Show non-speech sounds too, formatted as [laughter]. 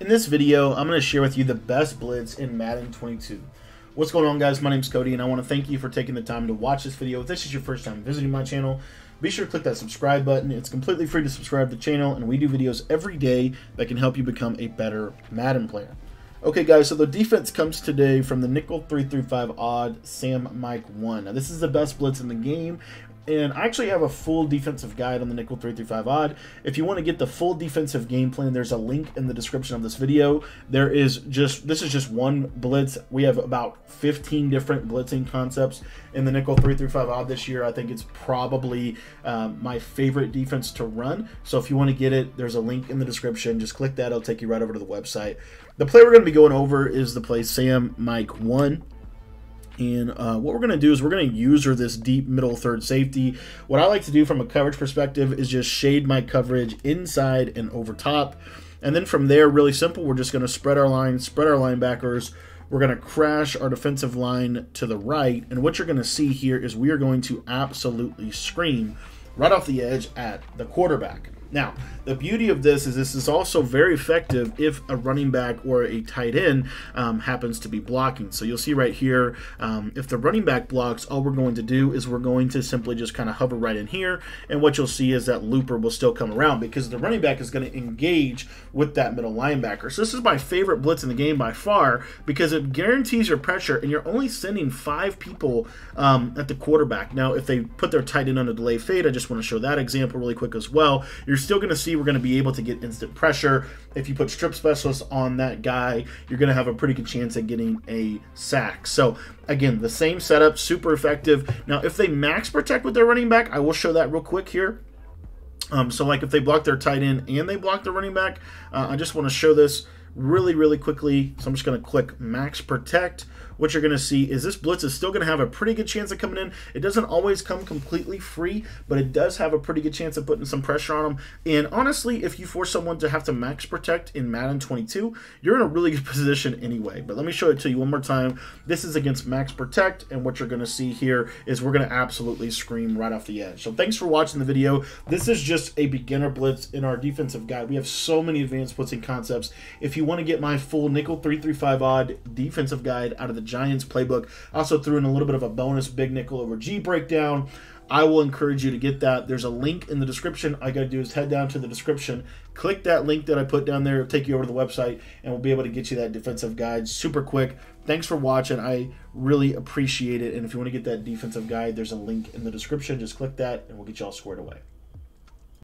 In this video, I'm going to share with you the best blitz in Madden 22. What's going on guys, my name is Cody and I want to thank you for taking the time to watch this video. If this is your first time visiting my channel, be sure to click that subscribe button. It's completely free to subscribe to the channel and we do videos every day that can help you become a better Madden player. Okay guys, so the defense comes today from the nickel 335 odd Sam Mike 1. Now this is the best blitz in the game and I actually have a full defensive guide on the nickel 335 odd. If you want to get the full defensive game plan, there's a link in the description of this video. There is just, this is just one blitz. We have about 15 different blitzing concepts in the nickel 335 odd this year. I think it's probably um, my favorite defense to run. So if you want to get it, there's a link in the description. Just click that. It'll take you right over to the website. The play we're going to be going over is the play Sam Mike 1. And uh, what we're going to do is we're going to user this deep middle third safety. What I like to do from a coverage perspective is just shade my coverage inside and over top. And then from there, really simple, we're just going to spread our line, spread our linebackers. We're going to crash our defensive line to the right. And what you're going to see here is we are going to absolutely scream right off the edge at the quarterback. Now, the beauty of this is this is also very effective if a running back or a tight end um, happens to be blocking. So you'll see right here, um, if the running back blocks, all we're going to do is we're going to simply just kind of hover right in here. And what you'll see is that looper will still come around because the running back is going to engage with that middle linebacker. So this is my favorite blitz in the game by far because it guarantees your pressure and you're only sending five people um, at the quarterback. Now, if they put their tight end on a delay fade, I just want to show that example really quick as well. You're still going to see we're going to be able to get instant pressure. If you put strip specialists on that guy, you're going to have a pretty good chance at getting a sack. So again, the same setup, super effective. Now, if they max protect with their running back, I will show that real quick here. Um, so like if they block their tight end and they block the running back, uh, I just want to show this really, really quickly. So I'm just going to click max protect what you're going to see is this blitz is still going to have a pretty good chance of coming in. It doesn't always come completely free, but it does have a pretty good chance of putting some pressure on them. And honestly, if you force someone to have to max protect in Madden 22, you're in a really good [laughs] position anyway. But let me show it to you one more time. This is against max protect, and what you're going to see here is we're going to absolutely scream right off the edge. So thanks for watching the video. This is just a beginner blitz in our defensive guide. We have so many advanced blitzing concepts. If you want to get my full nickel 335 odd defensive guide out of the Giants playbook. I also threw in a little bit of a bonus big nickel over G breakdown. I will encourage you to get that. There's a link in the description. All I got to do is head down to the description, click that link that I put down there, take you over to the website, and we'll be able to get you that defensive guide super quick. Thanks for watching. I really appreciate it. And if you want to get that defensive guide, there's a link in the description. Just click that, and we'll get you all squared away.